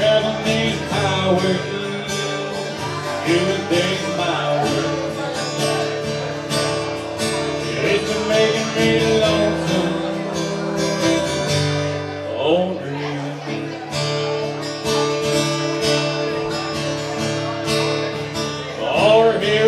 Everything's my way. Everything's my way. It's making me lonesome. Oh, dream. Or here.